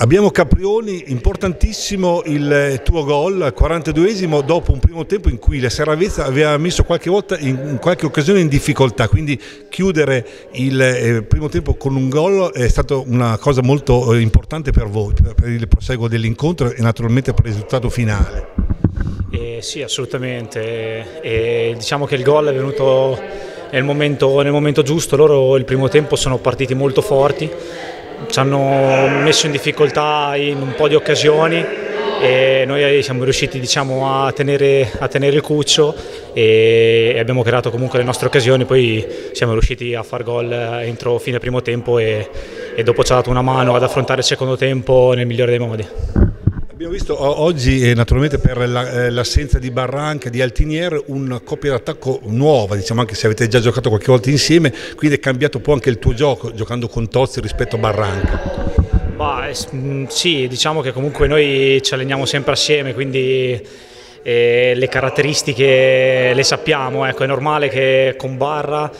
Abbiamo Caprioni, importantissimo il tuo gol al 42esimo dopo un primo tempo in cui la Serravezza aveva messo qualche volta in qualche occasione in difficoltà, quindi chiudere il eh, primo tempo con un gol è stata una cosa molto eh, importante per voi, per il proseguo dell'incontro e naturalmente per il risultato finale. Eh, sì, assolutamente. E diciamo che il gol è venuto nel momento, nel momento giusto, loro il primo tempo sono partiti molto forti ci hanno messo in difficoltà in un po' di occasioni e noi siamo riusciti diciamo, a, tenere, a, tenere, il cuccio e abbiamo creato comunque le nostre occasioni, poi siamo riusciti a far gol entro fine primo tempo e, e dopo ci ha dato una mano ad affrontare il secondo tempo nel migliore dei modi. Abbiamo visto oggi, naturalmente per eh, l'assenza di Barranca, di Altinier, una coppia d'attacco nuova, diciamo anche se avete già giocato qualche volta insieme, quindi è cambiato un po' anche il tuo gioco giocando con Tozzi rispetto a Barranca. Bah, mm, sì, diciamo che comunque noi ci alleniamo sempre assieme, quindi eh, le caratteristiche le sappiamo, ecco, è normale che con Barra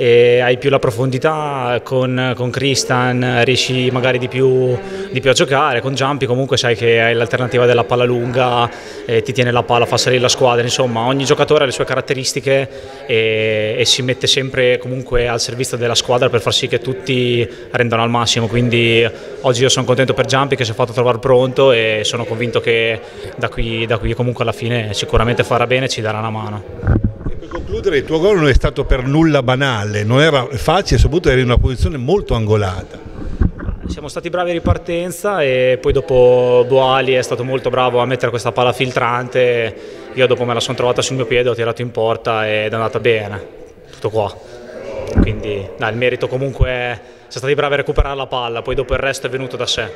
eh, hai più la profondità, con, con Christian riesci magari di più, di più, a giocare, con Giampi comunque sai che hai l'alternativa della palla lunga, eh, ti tiene la palla, fa salire la squadra, insomma ogni giocatore ha le sue caratteristiche e, e si mette sempre comunque al servizio della squadra per far sì che tutti rendano al massimo, quindi oggi io sono contento per Giampi che si è fatto trovare pronto e sono convinto che da qui, da qui comunque alla fine sicuramente farà bene e ci darà una mano. E per concludere, il tuo gol non è stato per nulla banale, non era facile, soprattutto eri in una posizione molto angolata. Siamo stati bravi a ripartenza e poi dopo Boali è stato molto bravo a mettere questa palla filtrante, io dopo me la sono trovata sul mio piede, ho tirato in porta ed è andata bene, tutto qua. Quindi dai, il merito comunque è, siamo stati bravi a recuperare la palla, poi dopo il resto è venuto da sé.